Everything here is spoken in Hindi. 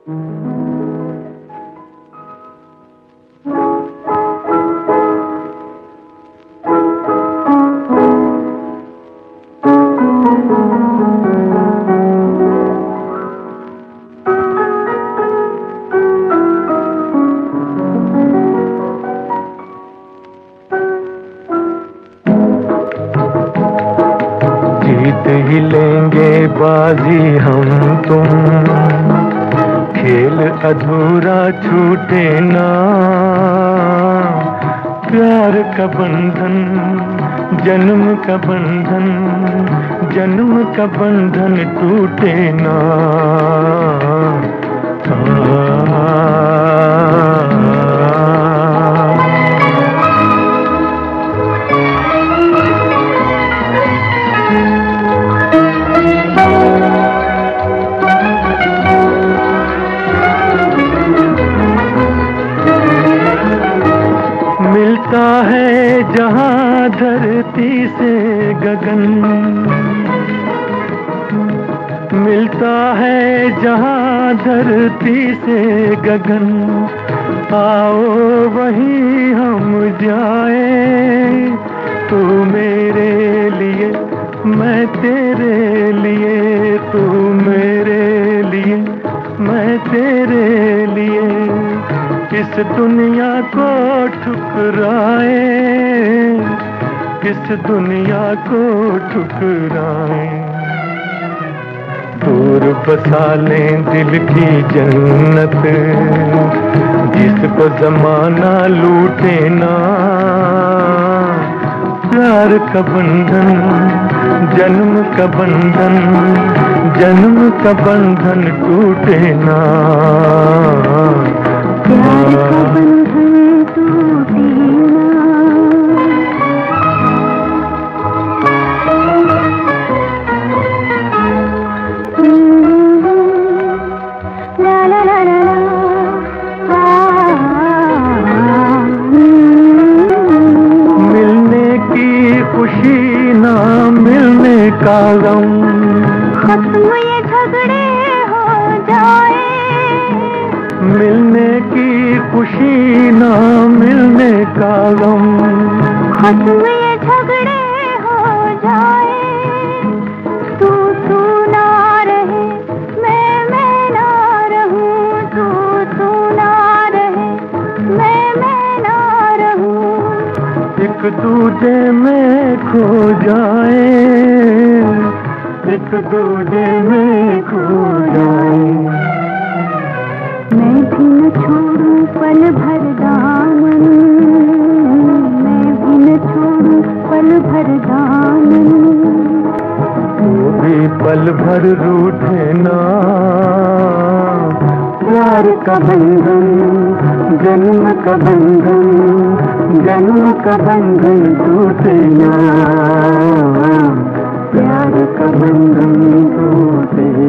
जीत ही लेंगे बाजी हम तुम। खेल अधूरा छूटे ना। प्यार का बंधन, जन्म का बंधन, जन्म का बंधन टूटे ना। है जहाँ धरती से गगन। मिलता है जहाँ धरती से गगन। आओ वहीं हम जाए। तू मेरे लिए, मैं तेरे लिए। किस दुनिया को ठुकराए किस दुनिया को ठुकराए। दूर बसा लें दिल की जन्नत, जिसको जमाना लूटे ना। प्यार का बंधन, जन्म का बंधन, जन्म का बंधन टूटे ना। खत्म ये झगड़े हो जाए। मिलने की खुशी ना मिलने का गम। खत्म ये झगड़े हो जाए। तू तू ना रहे मैं मैं ना रहूँ। तू तू ना रहे मैं मैं ना रहूँ। एक दूजे में खो जाए। एक दूजे में खो जाए। मैं भी न छोड़ूं पल भर दामन। मैं भी न छोड़ूं पल भर दामन। वो भी पल भर रूठे ना। प्यार का बंधन जन्म का बंधन जन्म का बंधन टूटे ना। प्यार का बंधन टूटे।